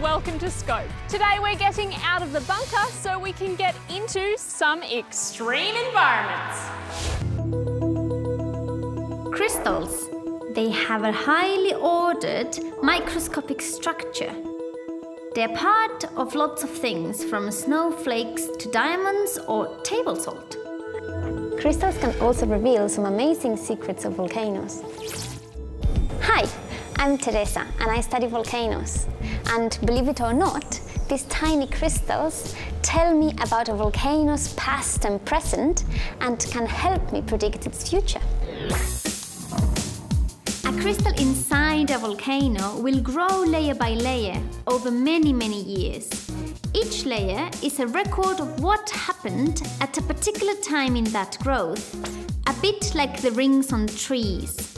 welcome to Scope. Today we're getting out of the bunker so we can get into some extreme environments. Crystals. They have a highly ordered microscopic structure. They're part of lots of things from snowflakes to diamonds or table salt. Crystals can also reveal some amazing secrets of volcanoes. Hi, I'm Teresa and I study volcanoes. And believe it or not, these tiny crystals tell me about a volcano's past and present and can help me predict its future. A crystal inside a volcano will grow layer by layer over many, many years. Each layer is a record of what happened at a particular time in that growth, a bit like the rings on trees.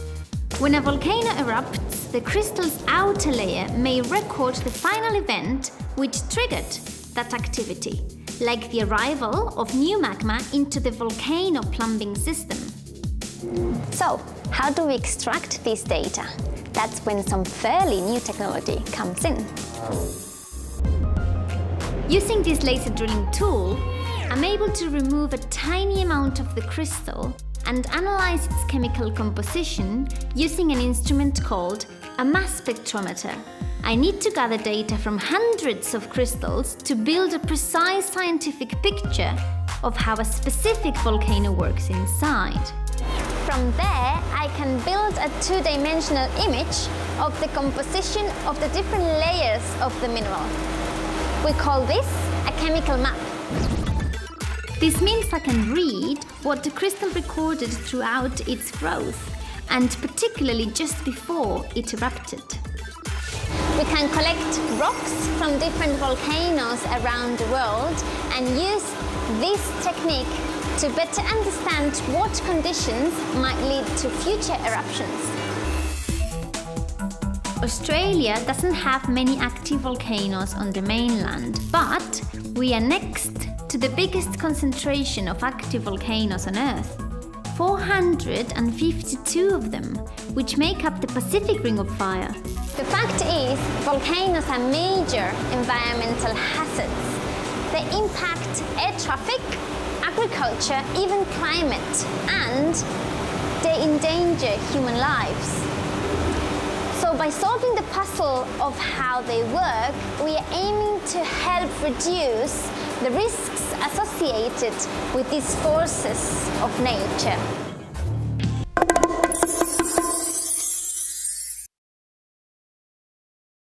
When a volcano erupts, the crystal's outer layer may record the final event which triggered that activity, like the arrival of new magma into the volcano plumbing system. So, how do we extract this data? That's when some fairly new technology comes in. Using this laser drilling tool, I'm able to remove a tiny amount of the crystal and analyze its chemical composition using an instrument called a mass spectrometer. I need to gather data from hundreds of crystals to build a precise scientific picture of how a specific volcano works inside. From there, I can build a two-dimensional image of the composition of the different layers of the mineral. We call this a chemical map. This means I can read what the crystal recorded throughout its growth, and particularly just before it erupted. We can collect rocks from different volcanoes around the world and use this technique to better understand what conditions might lead to future eruptions. Australia doesn't have many active volcanoes on the mainland, but we are next to the biggest concentration of active volcanoes on Earth. 452 of them, which make up the Pacific Ring of Fire. The fact is, volcanoes are major environmental hazards. They impact air traffic, agriculture, even climate, and they endanger human lives. So by solving the puzzle of how they work, we are aiming to help reduce the risks associated with these forces of nature.